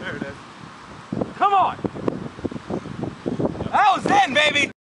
There it is. Come on! That was in, baby!